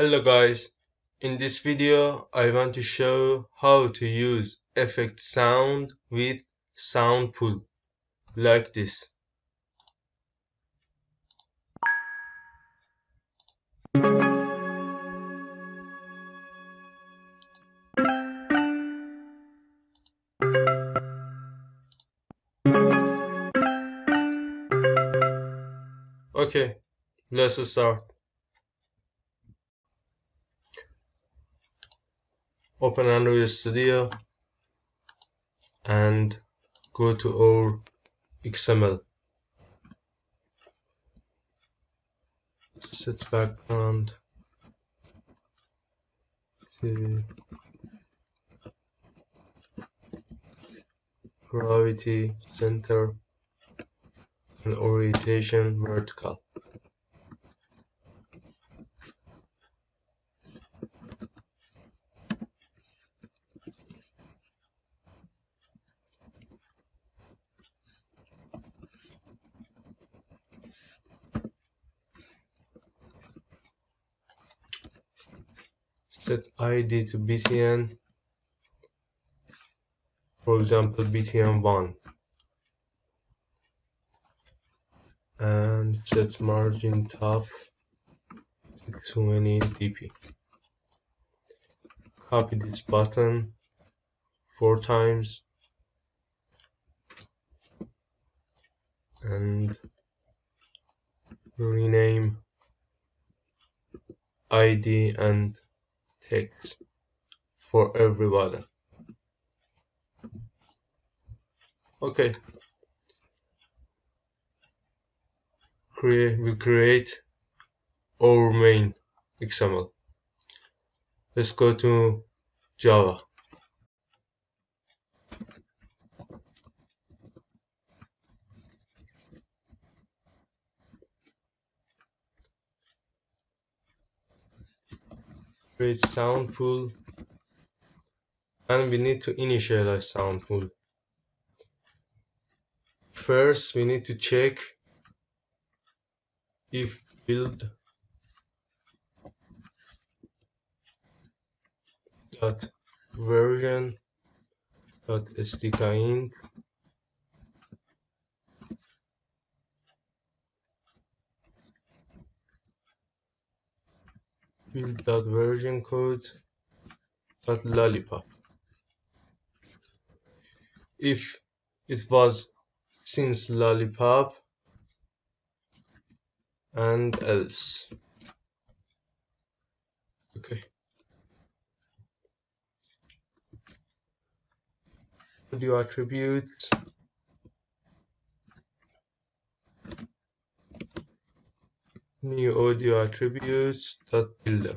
Hello guys, in this video I want to show how to use effect sound with sound pool like this. Okay, let's start. Open Android Studio and go to our XML. Set background to gravity center and orientation vertical. Set id to btn for example btn1 and set margin top to 20 dp copy this button four times. And rename id and text for everybody. Okay. Create we create our main XML let's go to Java create sound pool. And we need to initialize sound pool. First we need to check if build dot version dot SDK_INT build dot version code dot lollipop. If it was since lollipop and else. Okay. Audio attributes new audio attributes dot builder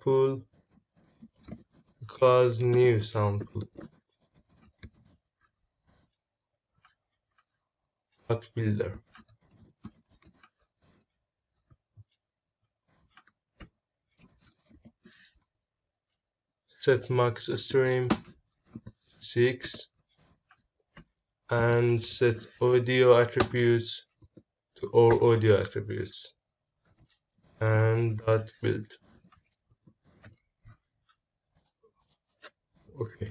pool equals new pool dot builder. Set max stream 6 and set audio attributes to all audio attributes. And dot build okay.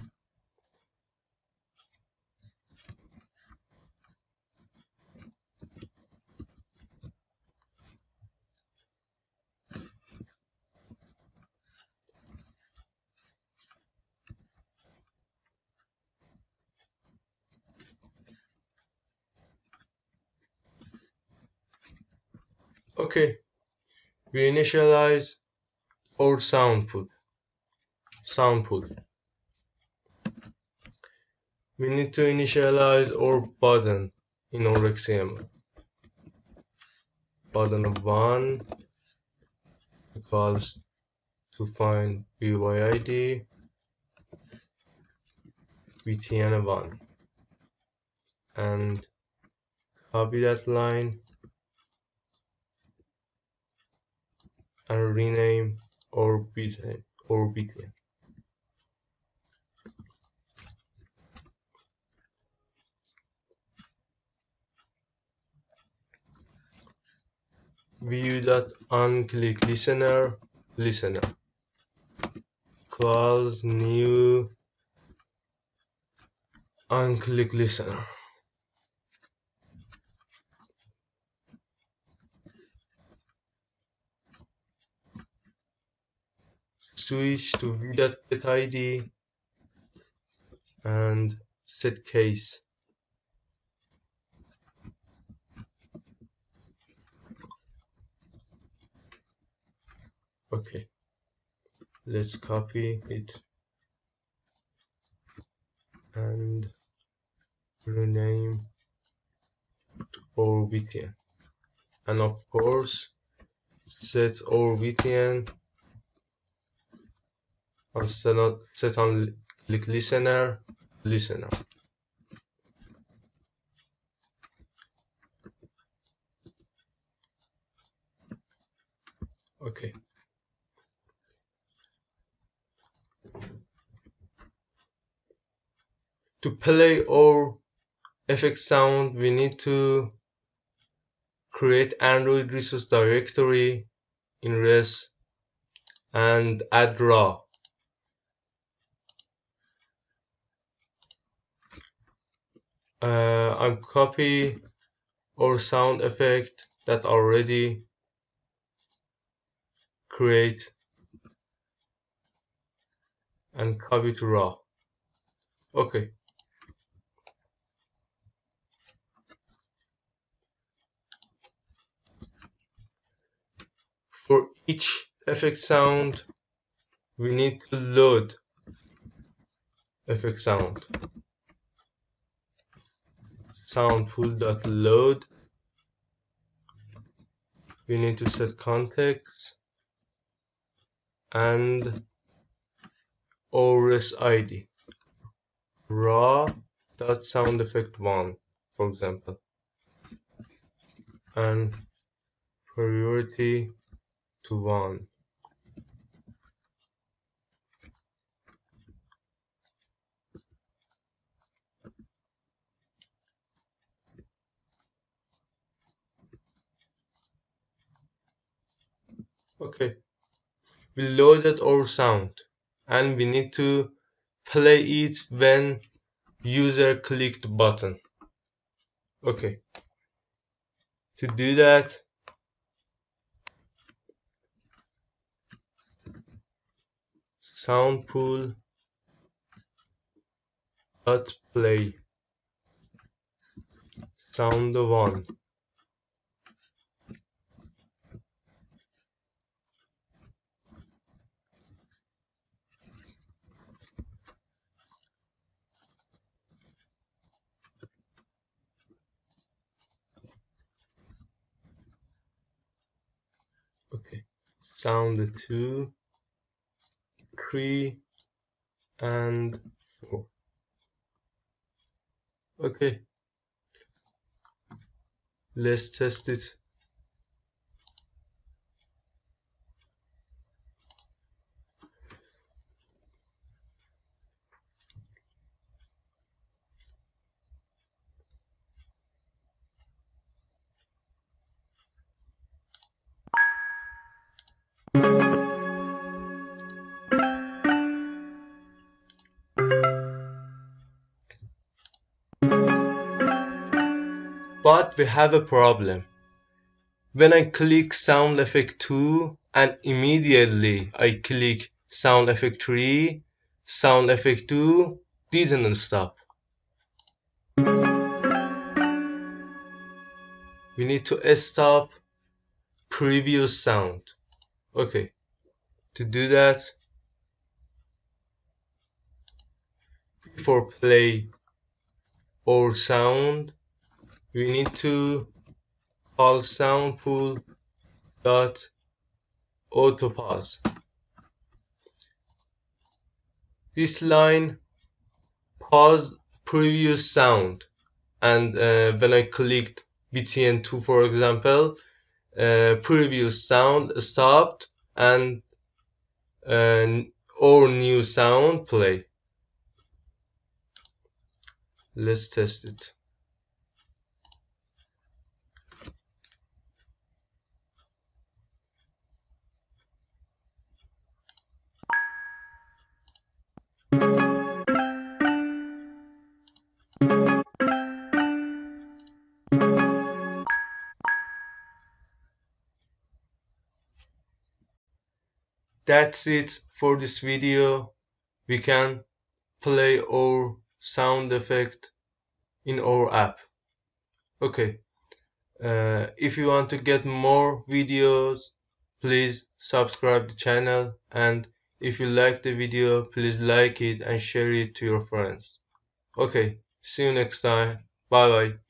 Okay. We initialize our sound pool sound pool we need to initialize our button in our XML Button one equals to find BYID BTN one and copy that line and rename or BTN or BTN. View that unclick listener listener. Equals new unclick listener. Switch to view.get id and set case okay. Let's copy it. And rename to BTN and of course set BTN on set on, set on click listener listener. Okay to play our FX sound we need to create Android resource directory in res and add raw. Uh, I'm copy our sound effect that already create and copy to raw. Okay For each effect sound, we need to load effect sound. Sound pool dot load. We need to set context and ORS ID raw dot sound effect one for example and priority to one. Okay. We loaded our sound and we need to play it when user clicked button. Okay. To do that sound pool dot play sound one okay. Sound two three and four okay. Let's test it But we have a problem. When I click sound effect 2 and immediately I click sound effect 3, sound effect 2 didn't stop. We need to stop previous sound. Okay, to do that, before play our sound we need to call sound pool dot auto pause this line pause previous sound. And uh, when I clicked btn2 for example uh, previous sound stopped and uh, or new sound play. Let's test it that's it for this video. We can play our sound effect in our app. Okay. Uh, if you want to get more videos please subscribe the channel. And if you like the video please like it and share it to your friends. Okay. See you next time. Bye bye